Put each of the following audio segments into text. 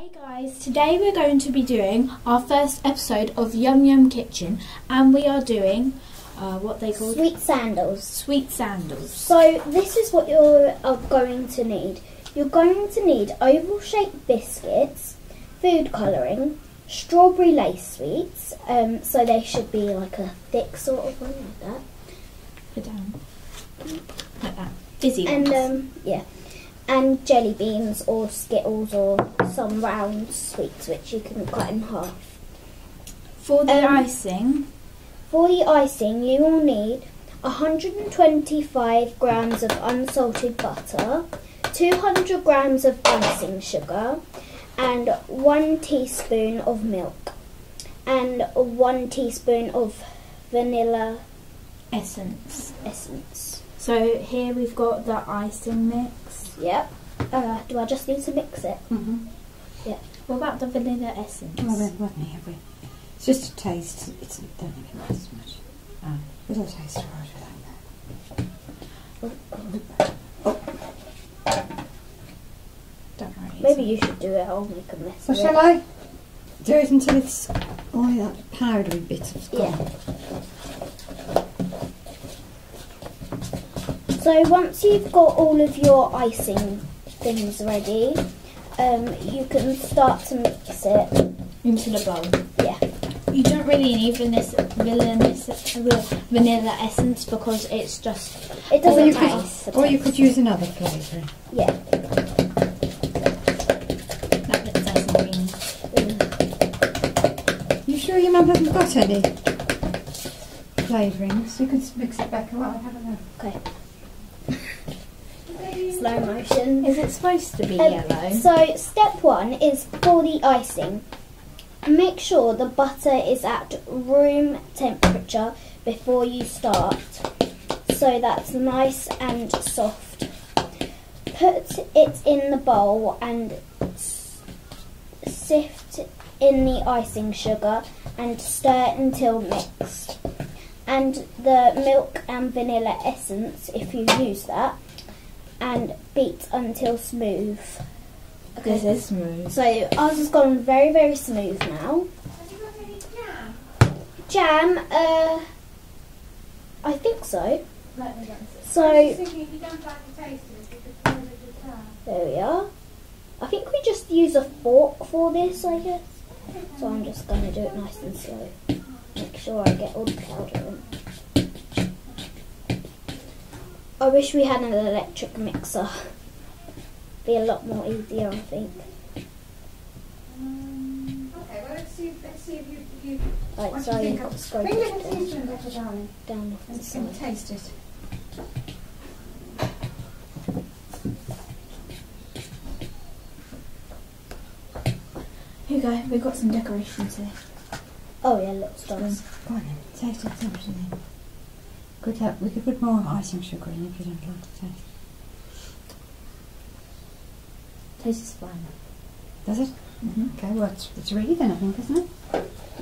Hey guys, today we're going to be doing our first episode of Yum Yum Kitchen and we are doing uh, what they call Sweet sandals. sweet sandals. So this is what you're are going to need. You're going to need oval shaped biscuits, food colouring, strawberry lace sweets. Um, so they should be like a thick sort of one like that. Put down. Like that. Fizzy And um, yeah, and jelly beans or Skittles or some round sweets which you can cut in half. For the um, icing, For the icing, you will need 125 grams of unsalted butter, 200 grams of icing sugar, and 1 teaspoon of milk, and 1 teaspoon of vanilla essence. essence. So here we've got the icing mix. Yep. Uh, do I just need to mix it? Mm-hmm. What about the vanilla essence? Well, we haven't have we? It's just a taste. It's don't think it matters much. Ah, little taste of right Don't worry. Maybe you should do it. I'll make a mess So of shall it. I do it until it's all that powdery bit has Yeah. So once you've got all of your icing things ready, um, you can start to mix it. Into the bowl. Yeah. You don't really need vanilla, vanilla, vanilla essence because it's just It Or you, doesn't could, taste. or you could use another flavour. Yeah. that looks nice and green. Mm. You sure your mum hasn't got any flavourings? You could mix it back while I have a look. Okay. Slow motion. Is it supposed to be Um, yellow? So step one is for the icing. Make sure the butter is at room temperature before you start, so that's nice and soft. Put it in the bowl and sift in the icing sugar and stir until mixed. And the milk and vanilla essence, if you use that, and beat until smooth. This is smooth. So ours has gone very, very smooth now. Jam, uh, I think so. So there we are. I think we just use a fork for this, I guess. So I'm just going to do it nice and slow. Make sure I get all the powder in. I wish we had an electric mixer. Be a lot more easier, I think. Um, okay, well let's see, let's see if you, you Right, what so do you you've think got of to Bring it down, better, darling. down off And side. taste it. Here you go. We've got some decorations here. Oh yeah, little stars. Go on then, taste it, taste it then. Good luck. We could put more icing sugar in if you don't like the taste. Tastes fine. Does it? Mm-hmm. Okay, well it's, it's ready then I think, isn't it?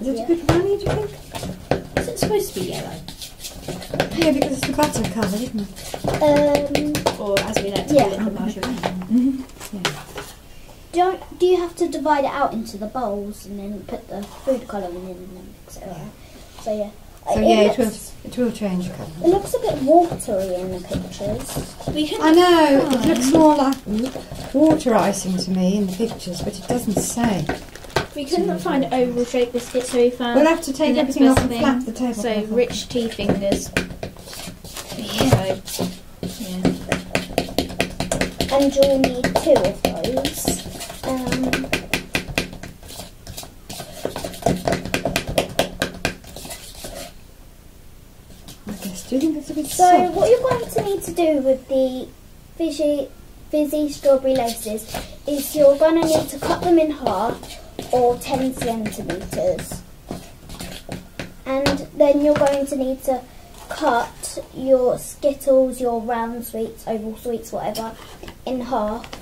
Is it Yeah. a good brownie, do you think? Is it supposed to be yellow? Yeah, because it's the butter colour, isn't it? Um, Or as we like to Yeah. call it, the marshmallow. Yeah. don't do you have to divide it out into the bowls and then put the food colouring in and then mix it around? So yeah. So it yeah, it will, looks, it will change colour. it looks a bit watery in the pictures. We can I know, it looks more like water icing to me in the pictures, but it doesn't say. We couldn't find oval shaped biscuits, so we found We'll have to take everything off and flap the table. So cloth off. rich tea fingers. Yeah. So, yeah. And you'll need two of those. Um, I guess. Do you think it's a bit so soft? what you're going to need to do with the fizzy, fizzy strawberry laces is you're going to need to cut them in half or 10 centimetres. And then you're going to need to cut your Skittles, your round sweets, oval sweets, whatever, in half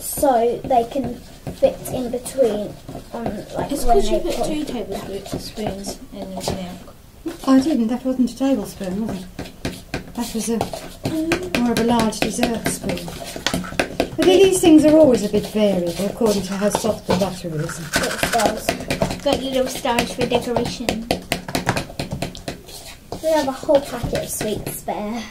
so they can fit in between on like It's when because you they put put- two tablespoons of spoons in the milk. I didn't. That wasn't a tablespoon, was it? That was a more of a large dessert spoon. But these things are always a bit variable according to how soft the butter is. Got little stars for decoration. We have a whole packet of sweets spare.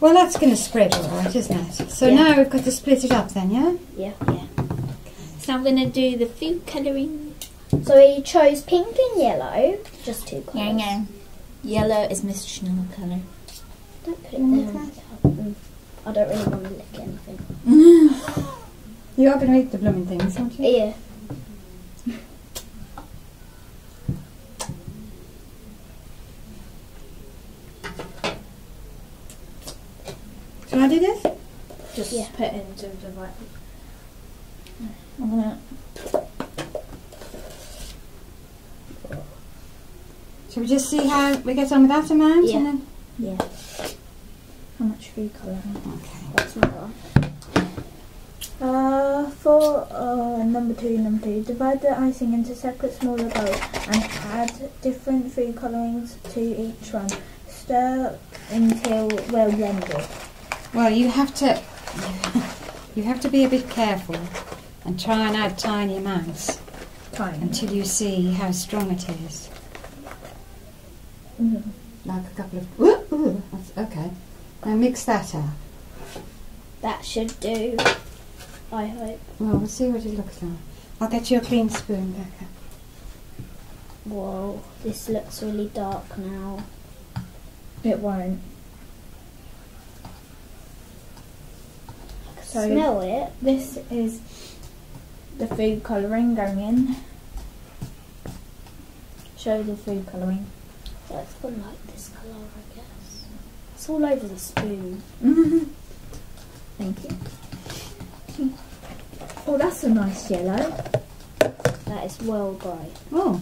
Well, that's going to spread all right, isn't it? So Yeah. now we've got to split it up then, yeah? yeah? Yeah. So I'm gonna do the food colouring. So he chose pink and yellow, just two colours. Yeah, yeah. Yellow is Mr. Chanel colour. Don't put it there. Mm. I don't really want to lick anything. You are going to eat the blooming things, aren't you? Yeah. Shall I do this? Just Yeah. put it into the right. I'm gonna. Shall we just see how we get on with that amount? Yeah. And then... Yeah. How much food colouring? Okay. That's my one. Uh, for uh, number two, number two, divide the icing into separate smaller bowls and add different food colourings to each one. Stir until well blended. Well, you have to you have to be a bit careful and try and add tiny amounts Time. until you see how strong it is. Mhm. Like a couple of ooh, ooh, that's okay. Now mix that up. That should do. I hope. Well, we'll see what it looks like. I'll get you a clean spoon, Becca. Whoa, this looks really dark now. It won't. So- Smell it. This is the food colouring going in. Show the food colouring. So it's gone like this colour, I guess. It's all over the spoon. Thank you. Oh, that's a nice yellow. That is well bright. Oh,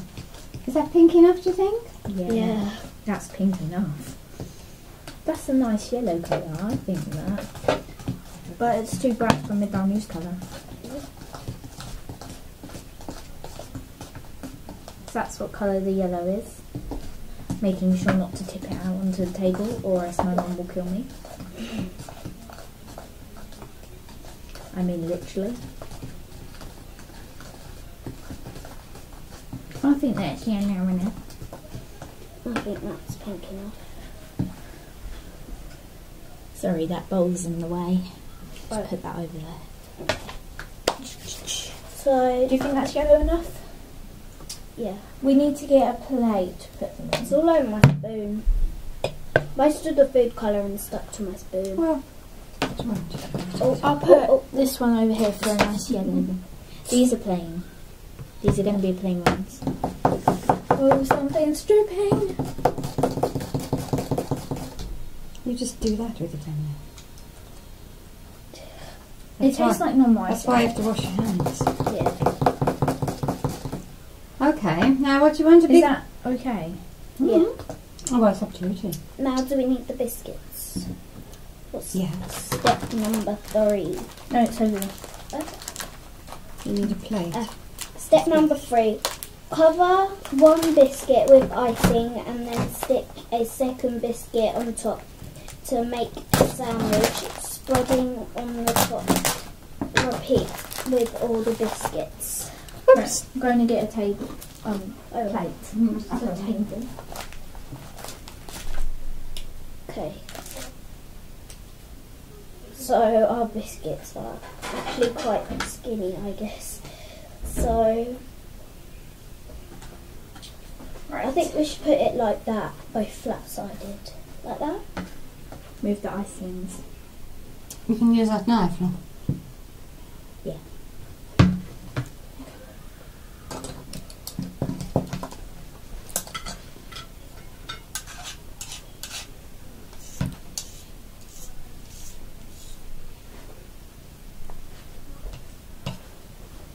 is that pink enough, do you think? Yeah. That's pink enough. That's a nice yellow colour, I think that. But it's too bright for my Daniel's colour. So that's what colour the yellow is. Making sure not to tip it out onto the table or else my mum will kill me. I mean literally. I think that's yellow enough. I think that's pink enough. Sorry, that bowl's in the way. Just Right. put that over there. So, Do you think that's yellow enough? Yeah. We need to get a plate to put them It's all over my spoon. Most of the food colouring stuck to my spoon. Well. Oh, I'll oh, put oh, this one over here for a nice yellow. These are plain. These are going to be plain ones. Oh, something's dripping. You just do that with it, then. It tastes like normal That's why you have to wash your hands. oh, yeah. Okay, now what do you want to Is be? that okay? Yeah. Oh, well, it's up to you, too. Now, do we need the biscuits? What's Yeah. step number three? No, it's over there. You need a plate. Uh, Step number three. Cover one biscuit with icing and then stick a second biscuit on top to make a sandwich, spreading on the top. Repeat with all the biscuits. Right, I'm going to get a table. Um, Oh, plate. Mm, A table. okay. So our biscuits are actually quite skinny, I guess. So I think we should put it like that, both flat-sided, like that. Move the icings. We can use that knife, no? Yeah.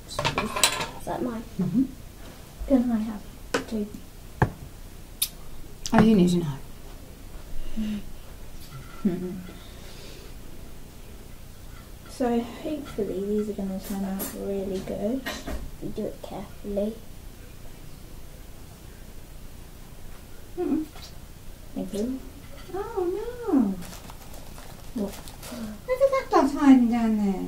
Is that mine? Mm-hmm. Can I have? Oh, you need a knife. Mm-hmm. So hopefully these are going to turn out really good. You do it carefully. Thank you. Oh, no. Look at that dot hiding down there.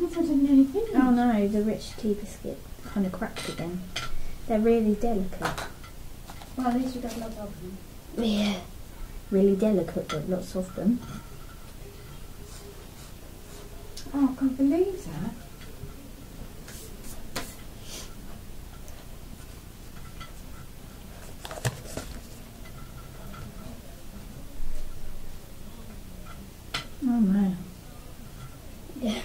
I thought I'd nearly finished. Oh no, the rich tea biscuit kind of cracked again. They're really delicate. Well, at least we got lots of them. Yeah. Really delicate, but lots of them. Oh, I can't believe that. Oh no. Yeah.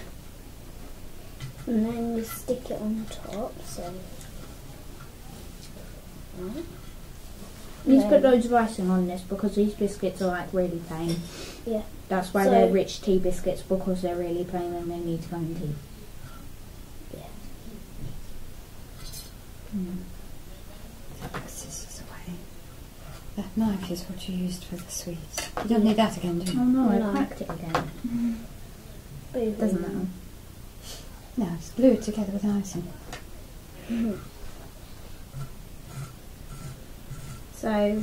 And then you stick it on top, so. Right. You need to put loads of icing on this because these biscuits are like really plain. Yeah. That's why So- they're rich tea biscuits because they're really plain and they need to go in tea. Yeah. Mm. Put scissors away. That knife is what you used for the sweets. You don't need that again, do you? Oh no, No. I cracked it again. Boo-hoo. Doesn't matter. No, just glue it together with icing. Mhm. So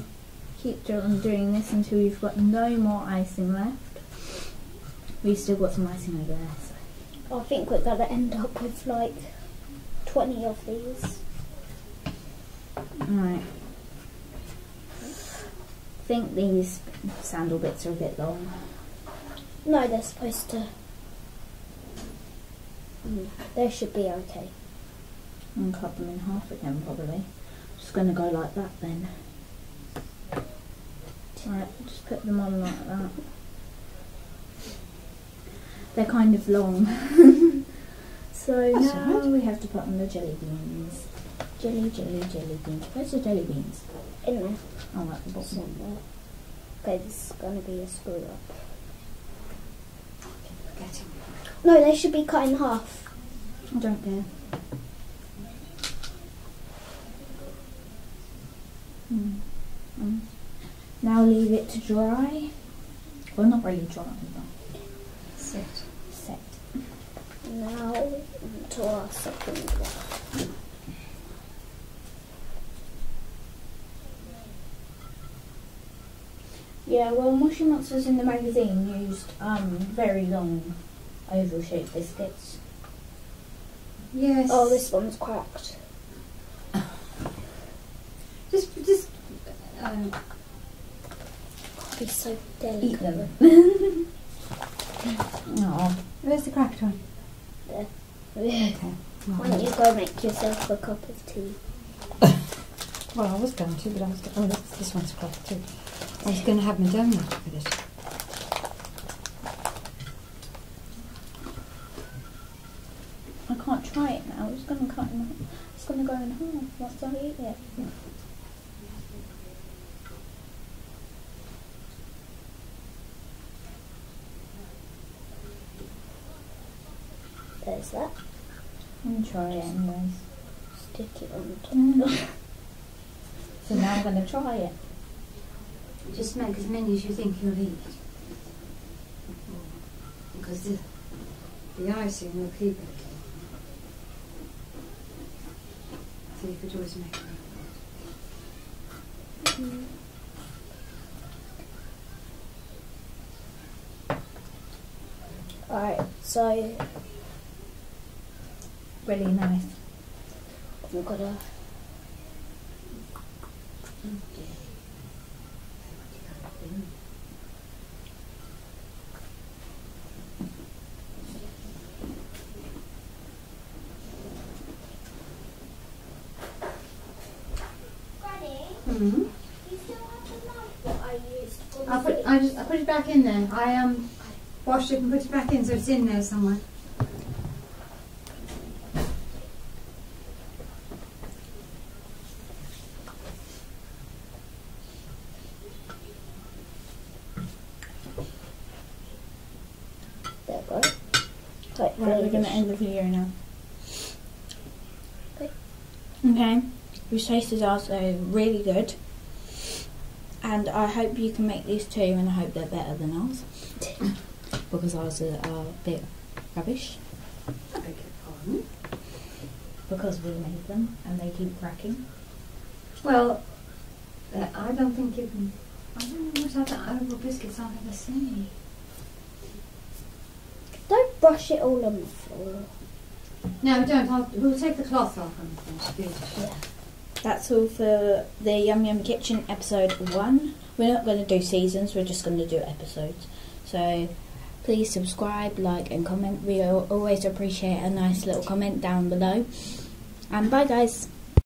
keep doing this until you've got no more icing left. We've still got some icing over there. So. I think we're gonna end up with like 20 of these. Right. I think these sandal bits are a bit long. No, they're supposed to. Mm, they should be okay. And cut them in half again probably. Just gonna go like that then. Right, just put them on like that. They're kind of long. so That's now alright. we have to put on the jelly beans. Jelly, jelly, jelly beans. Where's the jelly beans? In there Oh, at the bottom. somewhere. Okay, this is gonna be a screw up. Forgetting. No, they should be cut in half. I don't care. Hmm. Mm. Now leave it to dry. Well, not really dry, but Sit. set. Now to our second one. Yeah, well, Moshi Monsters in the magazine used um, very long, oval-shaped biscuits. Yes. Oh, this one's cracked. Just, just. Um, Be so Eat delicate. them. Aw. where's the cracked one? Yeah. Okay. Why don't you go make yourself a cup of tea? Well, I was going to, but I was. Go- oh, this, this one's cracked too. I was going to have my donut with it. I can't try it now. It's going to cut. It's going to go in half once I eat it. There's that. I'm going to try it anyways. Stick it on the top. Mm. So now I'm going to try it. Just make as many as you think you'll eat. Because the, the icing will keep it. So you could always make more. Alright, so Really nice. we've got to. You still have the knife that I used for the I put, I just, I put it back in there. I um washed it and put it back in, so it's in there somewhere. There we go. Right, we're going to end the video now. Okay. Okay. Your tastes are so really good. And I hope you can make these too, and I hope they're better than ours. because ours are, are a bit rubbish. I beg your pardon. Because we made them, and they keep cracking. Well, uh, I don't think you can. I don't know what other oval biscuits I've ever seen. Brush it all on the floor. No, don't. I'll, we'll take the cloth off and finish. That's all for the Yum Yum Kitchen episode one. We're not going to do seasons, we're just going to do episodes. So please subscribe, like, and comment. We always appreciate a nice little comment down below. And bye, guys.